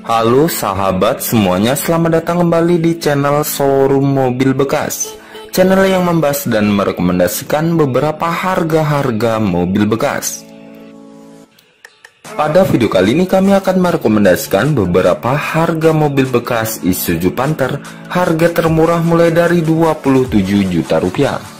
Halo sahabat semuanya, selamat datang kembali di channel showroom mobil bekas. Channel yang membahas dan merekomendasikan beberapa harga-harga mobil bekas. Pada video kali ini kami akan merekomendasikan beberapa harga mobil bekas Isuzu Panther Harga termurah mulai dari 27 juta rupiah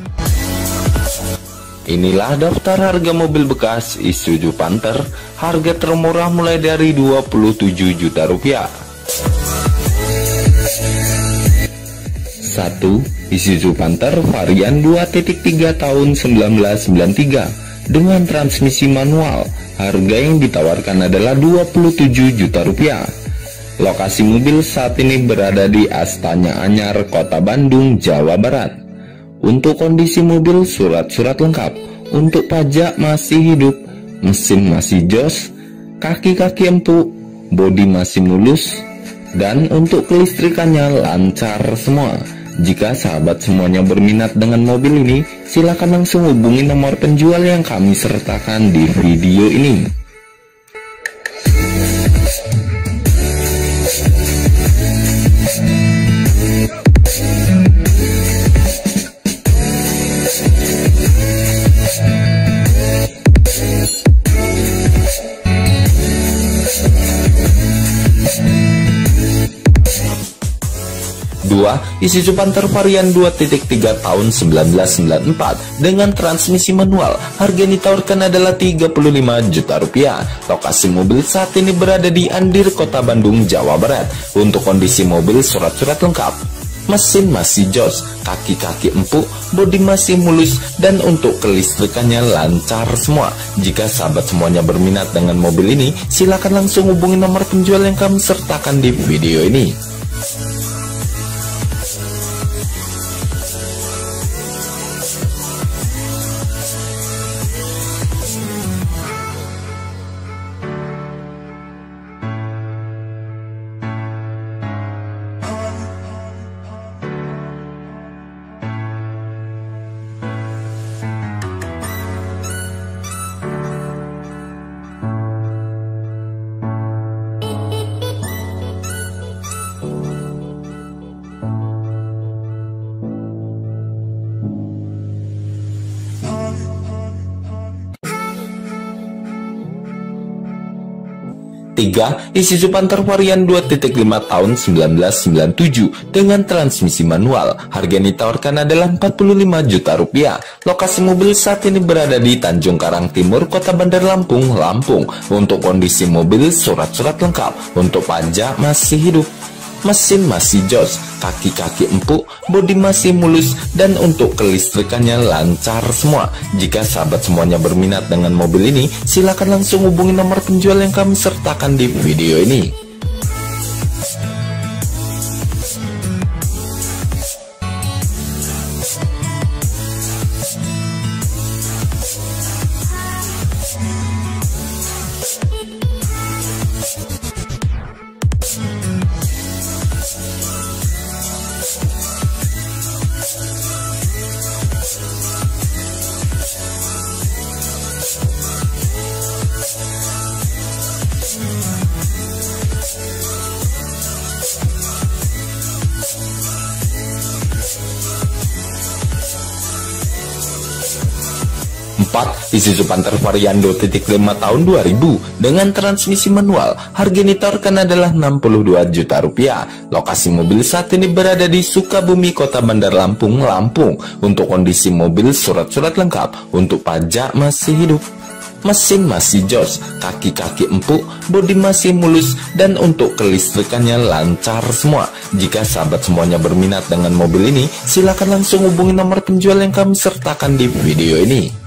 Inilah daftar harga mobil bekas Isuzu Panther Harga termurah mulai dari 27 juta rupiah. 1. Isuzu Panther varian 2.3 tahun 1993 Dengan transmisi manual Harga yang ditawarkan adalah 27 juta rupiah. Lokasi mobil saat ini berada di Astana Anyar, Kota Bandung, Jawa Barat untuk kondisi mobil surat-surat lengkap. Untuk pajak masih hidup. Mesin masih jos. Kaki-kaki empuk. Bodi masih mulus. Dan untuk kelistrikannya lancar semua. Jika sahabat semuanya berminat dengan mobil ini Silakan langsung hubungi nomor penjual yang kami sertakan di video ini 2. Isuzu Panther varian 2.3 tahun 1994 dengan transmisi manual. Harga yang ditawarkan adalah 35 juta rupiah. Lokasi mobil saat ini berada di Andir, Kota Bandung, Jawa Barat. Untuk kondisi mobil surat-surat lengkap. Mesin masih jos, kaki-kaki empuk, bodi masih mulus, dan untuk kelistrikannya lancar semua. Jika sahabat semuanya berminat dengan mobil ini, silakan langsung hubungi nomor penjual yang kami sertakan di video ini. 3. Isuzu Panther varian 2.5 tahun 1997 dengan transmisi manual. Harga yang ditawarkan adalah 45 juta rupiah. Lokasi mobil saat ini berada di Tanjung Karang Timur, Kota Bandar Lampung, Lampung. Untuk kondisi mobil, surat-surat lengkap. Untuk pajak masih hidup mesin masih jos, kaki-kaki empuk, bodi masih mulus, dan untuk kelistrikannya lancar semua. Jika sahabat semuanya berminat dengan mobil ini, silakan langsung hubungi nomor penjual yang kami sertakan di video ini. 4. Isuzu Panther varian 2.5 tahun 2000 dengan transmisi manual. Harga ini ditawarkan adalah 62 juta rupiah. Lokasi mobil saat ini berada di Sukabumi, Kota Bandar Lampung, Lampung. Untuk kondisi mobil surat-surat lengkap, untuk pajak masih hidup. Mesin masih jos, kaki-kaki empuk, bodi masih mulus, dan untuk kelistrikannya lancar semua. Jika sahabat semuanya berminat dengan mobil ini, silakan langsung hubungi nomor penjual yang kami sertakan di video ini.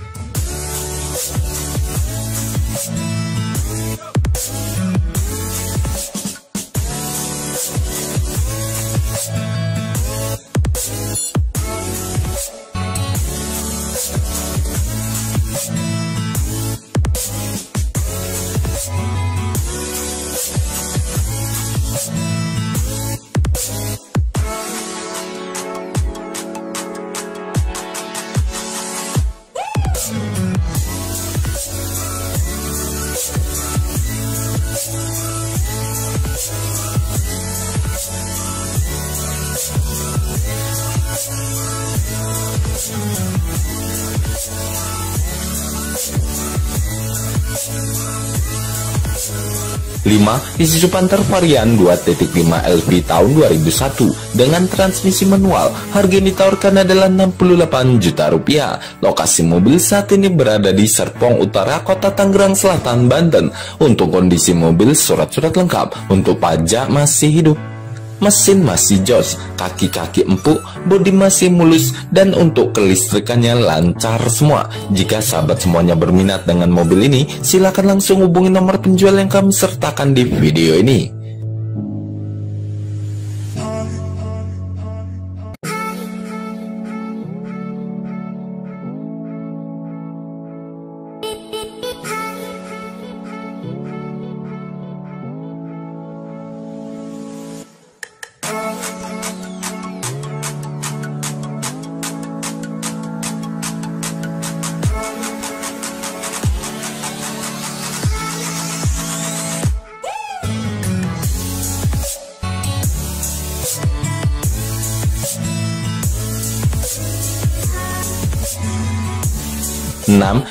5. Isuzu Panther varian 2.5 LV tahun 2001 dengan transmisi manual. Harga yang ditawarkan adalah 68 juta rupiah. Lokasi mobil saat ini berada di Serpong Utara, Kota Tangerang Selatan, Banten. Untuk kondisi mobil, surat-surat lengkap. Untuk pajak masih hidup mesin masih jos, kaki-kaki empuk, bodi masih mulus, dan untuk kelistrikannya lancar semua. Jika sahabat semuanya berminat dengan mobil ini, silakan langsung hubungi nomor penjual yang kami sertakan di video ini.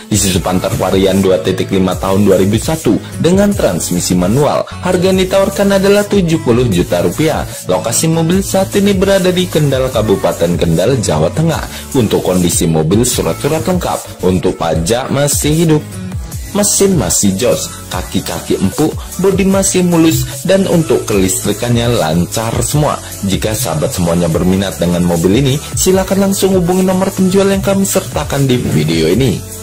Isuzu Panther varian 2.5 tahun 2001 dengan transmisi manual. Harga yang ditawarkan adalah 70 juta rupiah. Lokasi mobil saat ini berada di Kendal, Kabupaten Kendal, Jawa Tengah. Untuk kondisi mobil surat-surat lengkap, untuk pajak masih hidup. Mesin masih jos, kaki-kaki empuk, bodi masih mulus, dan untuk kelistrikannya lancar semua. Jika sahabat semuanya berminat dengan mobil ini, silakan langsung hubungi nomor penjual yang kami sertakan di video ini.